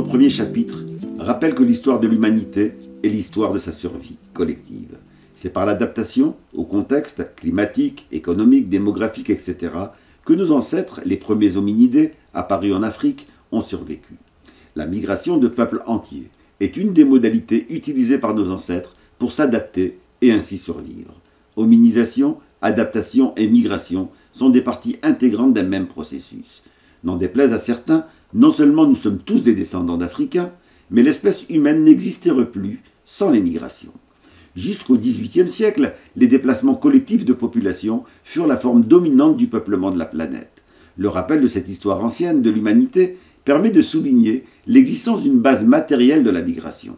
premier chapitre rappelle que l'histoire de l'humanité est l'histoire de sa survie collective. C'est par l'adaptation au contexte climatique, économique, démographique, etc., que nos ancêtres, les premiers hominidés apparus en Afrique, ont survécu. La migration de peuples entiers est une des modalités utilisées par nos ancêtres pour s'adapter et ainsi survivre. Hominisation, adaptation et migration sont des parties intégrantes d'un même processus. N'en déplaise à certains, non seulement nous sommes tous des descendants d'Africains, mais l'espèce humaine n'existerait plus sans les migrations. Jusqu'au XVIIIe siècle, les déplacements collectifs de population furent la forme dominante du peuplement de la planète. Le rappel de cette histoire ancienne de l'humanité permet de souligner l'existence d'une base matérielle de la migration.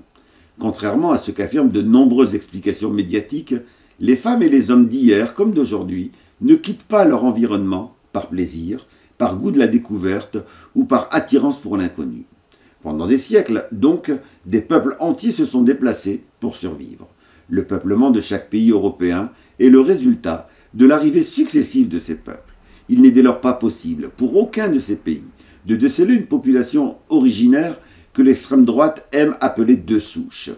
Contrairement à ce qu'affirment de nombreuses explications médiatiques, les femmes et les hommes d'hier comme d'aujourd'hui ne quittent pas leur environnement par plaisir, par goût de la découverte ou par attirance pour l'inconnu. Pendant des siècles, donc, des peuples entiers se sont déplacés pour survivre. Le peuplement de chaque pays européen est le résultat de l'arrivée successive de ces peuples. Il n'est dès lors pas possible, pour aucun de ces pays, de déceler une population originaire que l'extrême droite aime appeler de souche.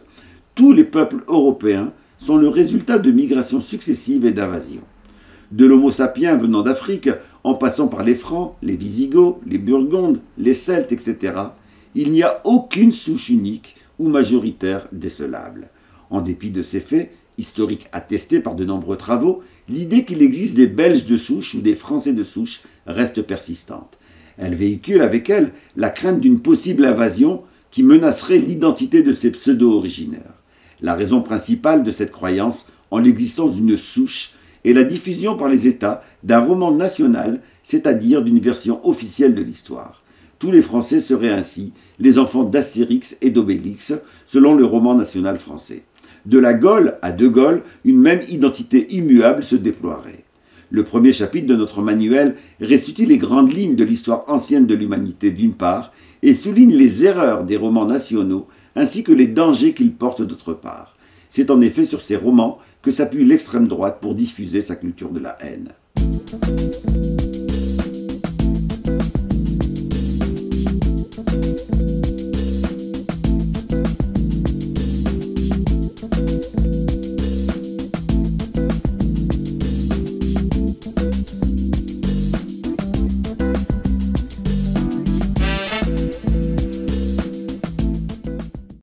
Tous les peuples européens sont le résultat de migrations successives et d'invasions. De l'Homo sapiens venant d'Afrique, en passant par les Francs, les Visigoths, les Burgondes, les Celtes, etc., il n'y a aucune souche unique ou majoritaire décelable. En dépit de ces faits, historiques attestés par de nombreux travaux, l'idée qu'il existe des Belges de souche ou des Français de souche reste persistante. Elle véhicule avec elle la crainte d'une possible invasion qui menacerait l'identité de ces pseudo-originaires. La raison principale de cette croyance en l'existence d'une souche est la diffusion par les États d'un roman national, c'est-à-dire d'une version officielle de l'histoire. Tous les Français seraient ainsi les enfants d'Astérix et d'Obélix, selon le roman national français. De la Gaule à De Gaulle, une même identité immuable se déploierait. Le premier chapitre de notre manuel restitue les grandes lignes de l'histoire ancienne de l'humanité d'une part, et souligne les erreurs des romans nationaux ainsi que les dangers qu'ils portent d'autre part. C'est en effet sur ces romans que s'appuie l'extrême droite pour diffuser sa culture de la haine.